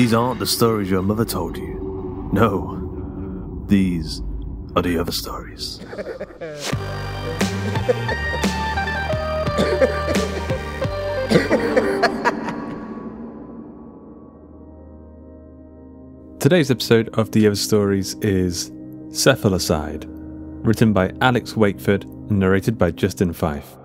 These aren't the stories your mother told you. No, these are the other stories. Today's episode of The Other Stories is Cephalocide, written by Alex Wakeford and narrated by Justin Fife.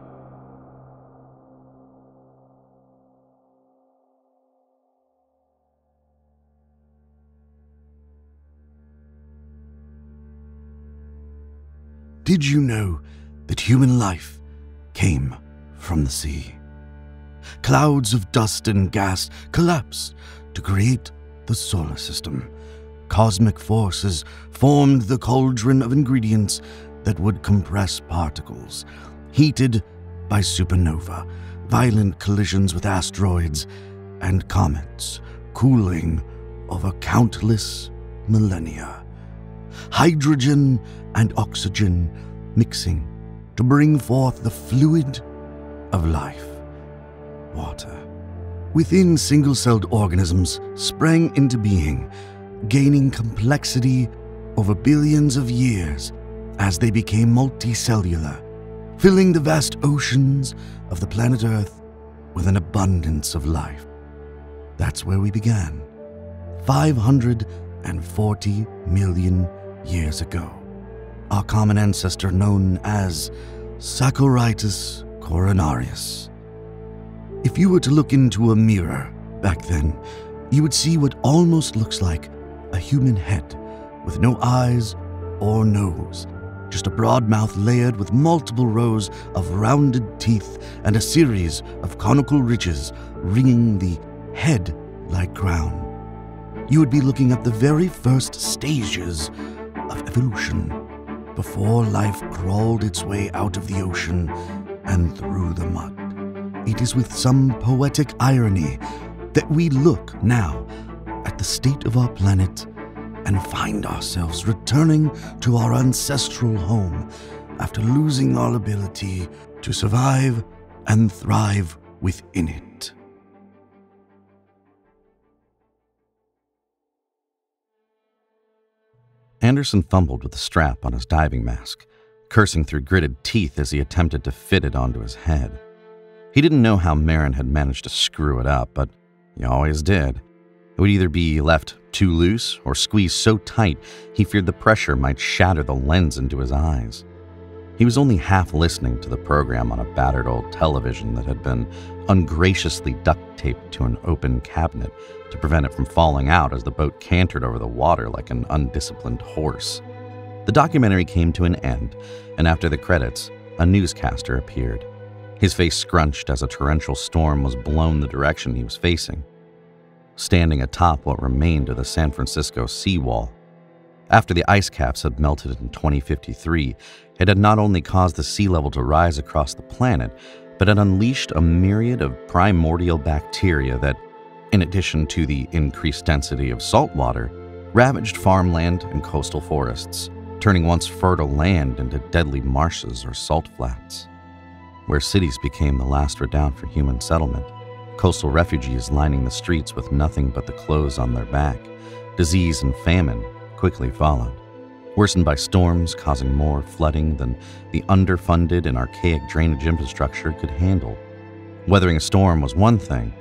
Did you know that human life came from the sea? Clouds of dust and gas collapsed to create the solar system. Cosmic forces formed the cauldron of ingredients that would compress particles, heated by supernova, violent collisions with asteroids and comets, cooling over countless millennia. Hydrogen and oxygen mixing to bring forth the fluid of life water. Within single celled organisms sprang into being, gaining complexity over billions of years as they became multicellular, filling the vast oceans of the planet Earth with an abundance of life. That's where we began, 540 million years ago. Our common ancestor known as Saccorhytus coronarius. If you were to look into a mirror back then, you would see what almost looks like a human head with no eyes or nose, just a broad mouth layered with multiple rows of rounded teeth and a series of conical ridges ringing the head like crown. You would be looking at the very first stages of evolution before life crawled its way out of the ocean and through the mud. It is with some poetic irony that we look now at the state of our planet and find ourselves returning to our ancestral home after losing our ability to survive and thrive within it. Anderson fumbled with the strap on his diving mask, cursing through gritted teeth as he attempted to fit it onto his head. He didn't know how Marin had managed to screw it up, but he always did. It would either be left too loose or squeezed so tight he feared the pressure might shatter the lens into his eyes. He was only half listening to the program on a battered old television that had been ungraciously duct taped to an open cabinet to prevent it from falling out as the boat cantered over the water like an undisciplined horse. The documentary came to an end, and after the credits, a newscaster appeared. His face scrunched as a torrential storm was blown the direction he was facing, standing atop what remained of the San Francisco seawall. After the ice caps had melted in 2053, it had not only caused the sea level to rise across the planet, but it unleashed a myriad of primordial bacteria that, in addition to the increased density of salt water, ravaged farmland and coastal forests, turning once fertile land into deadly marshes or salt flats. Where cities became the last redoubt for human settlement, coastal refugees lining the streets with nothing but the clothes on their back, disease and famine quickly followed, worsened by storms causing more flooding than the underfunded and archaic drainage infrastructure could handle. Weathering a storm was one thing,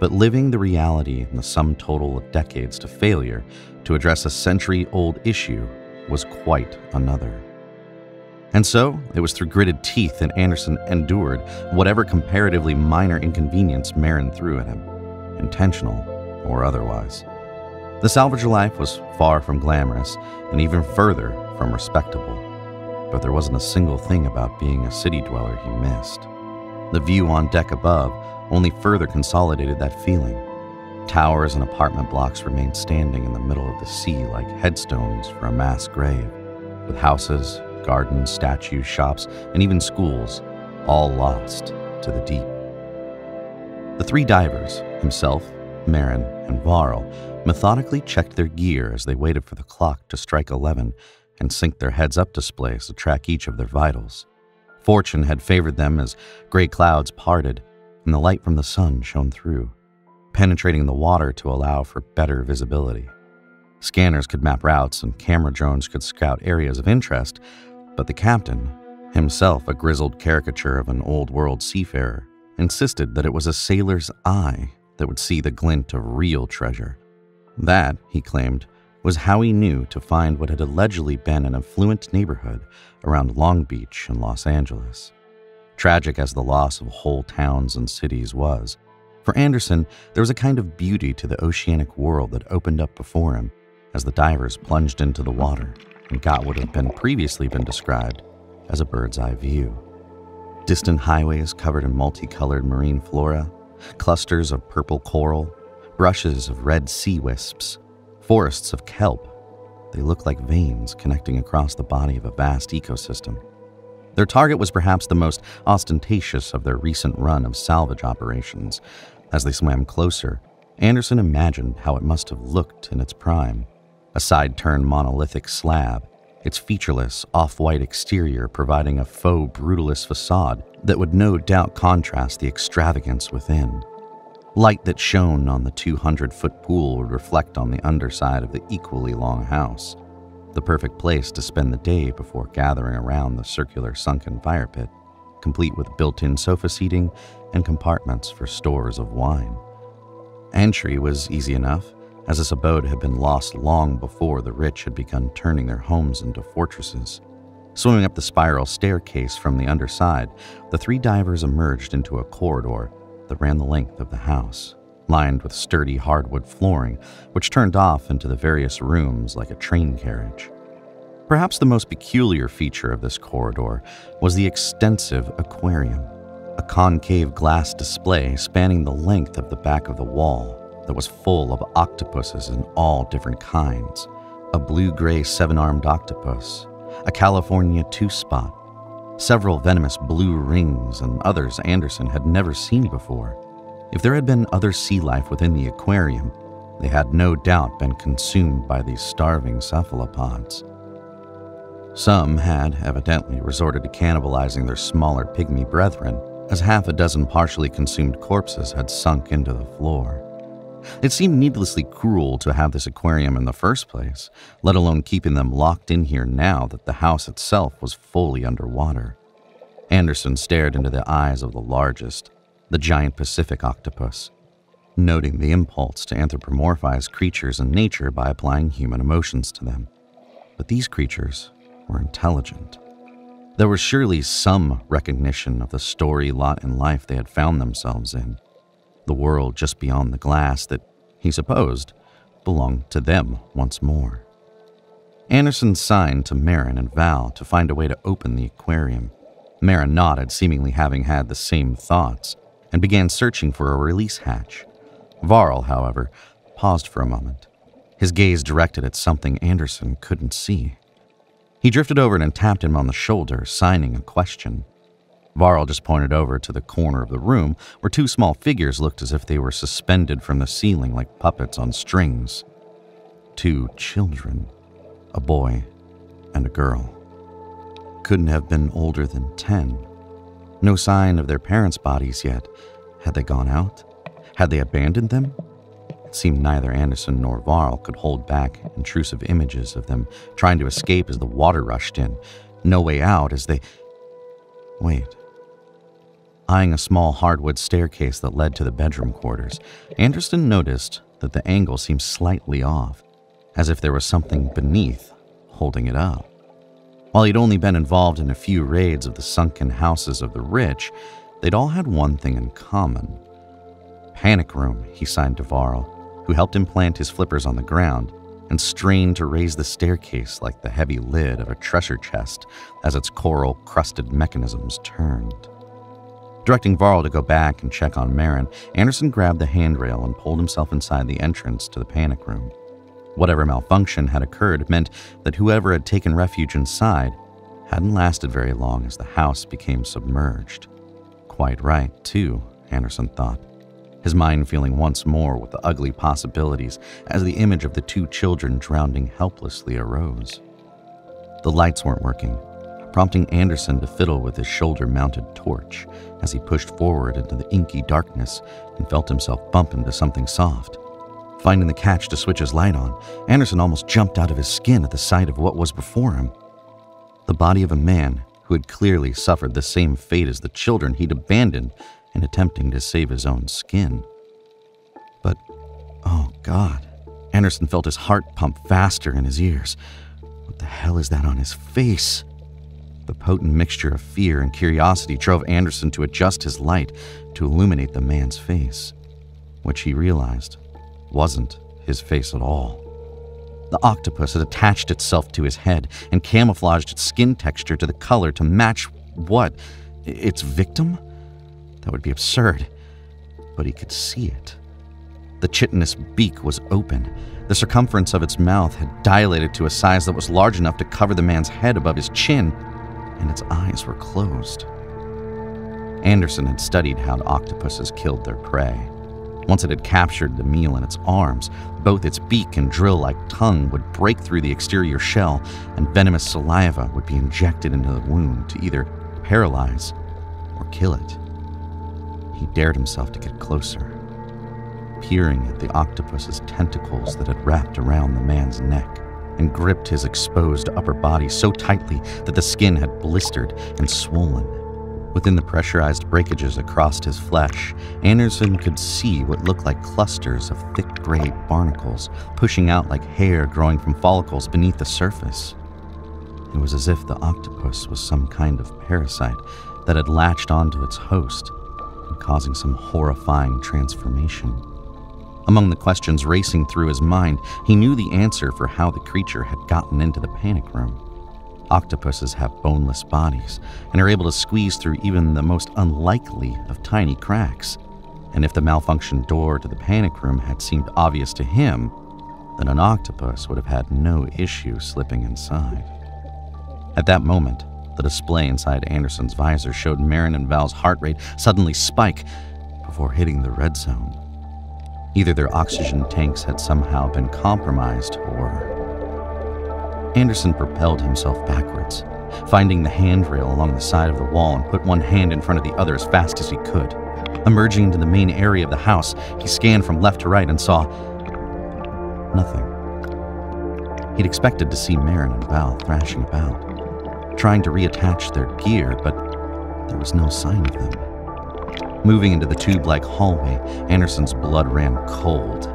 but living the reality in the sum total of decades to failure to address a century old issue was quite another. And so, it was through gritted teeth that Anderson endured whatever comparatively minor inconvenience Marin threw at him, intentional or otherwise. The salvager life was far from glamorous and even further from respectable, but there wasn't a single thing about being a city dweller he missed. The view on deck above only further consolidated that feeling. Towers and apartment blocks remained standing in the middle of the sea like headstones for a mass grave, with houses, gardens, statues, shops, and even schools, all lost to the deep. The three divers, himself, Marin, and Varl, methodically checked their gear as they waited for the clock to strike 11 and sync their heads up displays to track each of their vitals. Fortune had favored them as gray clouds parted and the light from the sun shone through. penetrating the water to allow for better visibility. Scanners could map routes and camera drones could scout areas of interest, but the captain, himself a grizzled caricature of an old world seafarer, insisted that it was a sailor's eye that would see the glint of real treasure. That, he claimed, was how he knew to find what had allegedly been an affluent neighborhood around Long Beach and Los Angeles. Tragic as the loss of whole towns and cities was, for Anderson, there was a kind of beauty to the oceanic world that opened up before him as the divers plunged into the water and got what had been previously been described as a bird's eye view. Distant highways covered in multicolored marine flora, clusters of purple coral, brushes of red sea wisps, forests of kelp. They looked like veins connecting across the body of a vast ecosystem. Their target was perhaps the most ostentatious of their recent run of salvage operations. As they swam closer, Anderson imagined how it must have looked in its prime a side turned monolithic slab, its featureless, off white exterior providing a faux brutalist facade that would no doubt contrast the extravagance within. Light that shone on the 200 foot pool would reflect on the underside of the equally long house, the perfect place to spend the day before gathering around the circular sunken fire pit, complete with built in sofa seating and compartments for stores of wine. Entry was easy enough, as this abode had been lost long before the rich had begun turning their homes into fortresses. Swimming up the spiral staircase from the underside, the three divers emerged into a corridor that ran the length of the house, lined with sturdy hardwood flooring, which turned off into the various rooms like a train carriage. Perhaps the most peculiar feature of this corridor was the extensive aquarium, a concave glass display spanning the length of the back of the wall that was full of octopuses in all different kinds a blue gray seven armed octopus, a California two spot, several venomous blue rings, and others Anderson had never seen before. If there had been other sea life within the aquarium, they had no doubt been consumed by these starving cephalopods. Some had evidently resorted to cannibalizing their smaller pygmy brethren, as half a dozen partially consumed corpses had sunk into the floor. It seemed needlessly cruel to have this aquarium in the first place, let alone keeping them locked in here now that the house itself was fully underwater. Anderson stared into the eyes of the largest, the giant Pacific octopus, noting the impulse to anthropomorphize creatures in nature by applying human emotions to them. But these creatures were intelligent. There was surely some recognition of the story, lot, and life they had found themselves in the world just beyond the glass that, he supposed, belonged to them once more. Anderson signed to Marin and Varl to find a way to open the aquarium. Marin nodded, seemingly having had the same thoughts, and began searching for a release hatch. Varl, however, paused for a moment, his gaze directed at something Anderson couldn't see. He drifted over and tapped him on the shoulder, signing a question. Varl just pointed over to the corner of the room where two small figures looked as if they were suspended from the ceiling like puppets on strings. Two children, a boy and a girl. Couldn't have been older than 10. No sign of their parents' bodies yet. Had they gone out? Had they abandoned them? It seemed neither Anderson nor Varl could hold back intrusive images of them trying to escape as the water rushed in. No way out as they. Wait. Eyeing a small hardwood staircase that led to the bedroom quarters, Anderson noticed that the angle seemed slightly off, as if there was something beneath holding it up. While he'd only been involved in a few raids of the sunken houses of the rich, they'd all had one thing in common. Panic room, he signed to Varl, who helped him plant his flippers on the ground and strained to raise the staircase like the heavy lid of a treasure chest as its coral crusted mechanisms turned. Directing Varl to go back and check on Marin, Anderson grabbed the handrail and pulled himself inside the entrance to the panic room. Whatever malfunction had occurred meant that whoever had taken refuge inside hadn't lasted very long as the house became submerged. Quite right, too, Anderson thought, his mind feeling once more with the ugly possibilities as the image of the two children drowning helplessly arose. The lights weren't working, prompting Anderson to fiddle with his shoulder mounted torch as he pushed forward into the inky darkness and felt himself bump into something soft. Finding the catch to switch his light on, Anderson almost jumped out of his skin at the sight of what was before him. The body of a man who had clearly suffered the same fate as the children he'd abandoned in attempting to save his own skin. But, oh God, Anderson felt his heart pump faster in his ears. What the hell is that on his face? The potent mixture of fear and curiosity drove Anderson to adjust his light to illuminate the man's face, which he realized wasn't his face at all. The octopus had attached itself to his head and camouflaged its skin texture to the color to match what? Its victim? That would be absurd. But he could see it. The chitinous beak was open. The circumference of its mouth had dilated to a size that was large enough to cover the man's head above his chin, and its eyes were closed. Anderson had studied how octopuses killed their prey. Once it had captured the meal in its arms, both its beak and drill like tongue would break through the exterior shell, and venomous saliva would be injected into the wound to either paralyze or kill it. He dared himself to get closer, peering at the octopus's tentacles that had wrapped around the man's neck and gripped his exposed upper body so tightly that the skin had blistered and swollen. Within the pressurized breakages across his flesh, Anderson could see what looked like clusters of thick gray barnacles pushing out like hair growing from follicles beneath the surface. It was as if the octopus was some kind of parasite that had latched onto its host and causing some horrifying transformation. Among the questions racing through his mind, he knew the answer for how the creature had gotten into the panic room. Octopuses have boneless bodies and are able to squeeze through even the most unlikely of tiny cracks. And if the malfunctioned door to the panic room had seemed obvious to him, then an octopus would have had no issue slipping inside. At that moment, the display inside Anderson's visor showed Marin and Varl's heart rate suddenly spike before hitting the red zone. Either their oxygen tanks had somehow been compromised or Anderson propelled himself backwards, finding the handrail along the side of the wall and put one hand in front of the other as fast as he could. Emerging into the main area of the house, he scanned from left to right and saw nothing. He'd expected to see Marin and Varl thrashing about, trying to reattach their gear, but there was no sign of them. Moving into the tube like hallway, Anderson's blood ran cold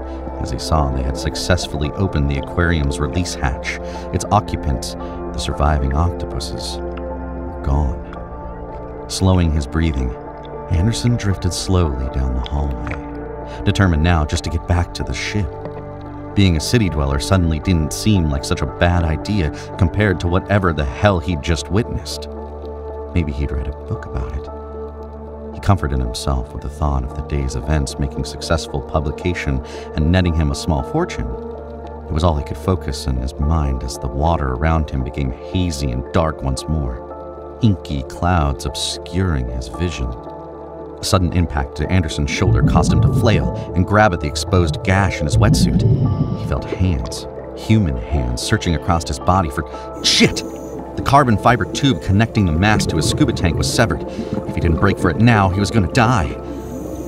as he saw they had successfully opened the aquarium's release hatch. Its occupants, the surviving octopuses, were gone. Slowing his breathing, Anderson drifted slowly down the hallway, determined now just to get back to the ship. Being a city dweller suddenly didn't seem like such a bad idea compared to whatever the hell he'd just witnessed. Maybe he'd read a book about it comforted himself with the thought of the day's events making successful publication and netting him a small fortune. It was all he could focus in his mind as the water around him became hazy and dark once more, inky clouds obscuring his vision. A sudden impact to Anderson's shoulder caused him to flail and grab at the exposed gash in his wetsuit. He felt hands, human hands, searching across his body for shit. The carbon fiber tube connecting the mast to his scuba tank was severed. If he didn't break for it now, he was going to die.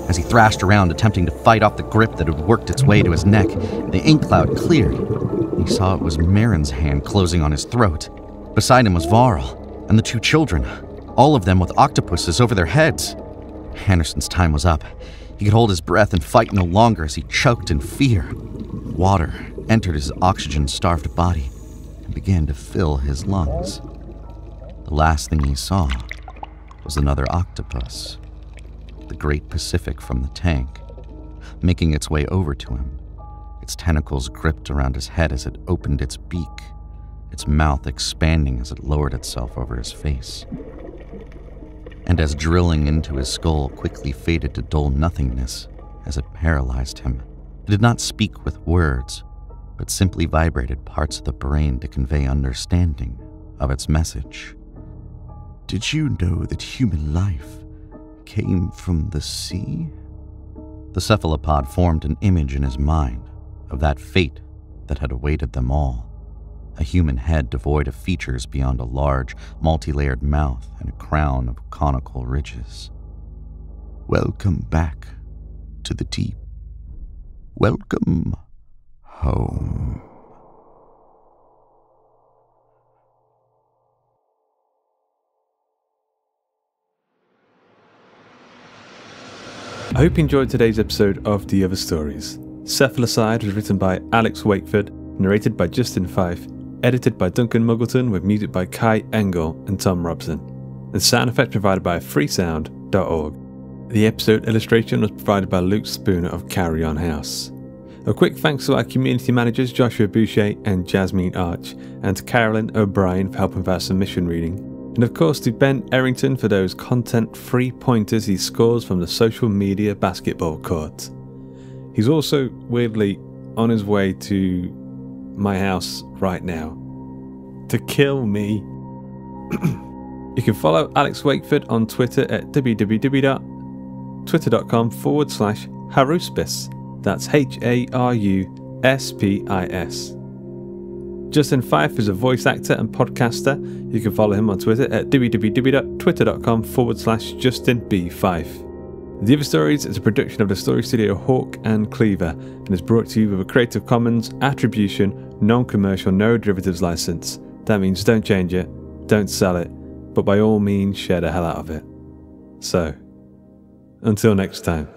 As he thrashed around, attempting to fight off the grip that had worked its way to his neck, the ink cloud cleared. He saw it was Marin's hand closing on his throat. Beside him was Varl and the two children, all of them with octopuses over their heads. Anderson's time was up. He could hold his breath and fight no longer as he choked in fear. Water entered his oxygen starved body began to fill his lungs. The last thing he saw was another octopus, the Great Pacific from the tank, making its way over to him, its tentacles gripped around his head as it opened its beak, its mouth expanding as it lowered itself over his face. And as drilling into his skull quickly faded to dull nothingness as it paralyzed him, it did not speak with words but simply vibrated parts of the brain to convey understanding of its message. Did you know that human life came from the sea? The cephalopod formed an image in his mind of that fate that had awaited them all. a human head devoid of features beyond a large, multi layered mouth and a crown of conical ridges. Welcome back to the deep. Welcome home. I hope you enjoyed today's episode of The Other Stories. Cephalocide was written by Alex Wakeford, narrated by Justin Fife, edited by Duncan Muggleton with music by Kai Engel and Thom Robson, and sound effects provided by freesound.org. The episode illustration was provided by Luke Spooner of Carrion House. A quick thanks to our community managers Joshua Boucher and Jasmine Arch, and to Carolyn O'Brien for helping with our submission reading. And of course to Ben Errington for those content free pointers he scores from the social media basketball court. He's also, weirdly, on his way to my house right now to kill me. you can follow Alex Wakeford on Twitter at www.twitter.com forward slash Haruspis. That's H A R U S P I S. Justin Fife is a voice actor and podcaster. You can follow him on Twitter at www.twitter.com forward slash Justin B. Fife. The Other Stories is a production of the story studio Hawk and Cleaver and is brought to you with a Creative Commons Attribution, Non Commercial, No Derivatives license. That means don't change it, don't sell it, but by all means share the hell out of it. So, until next time.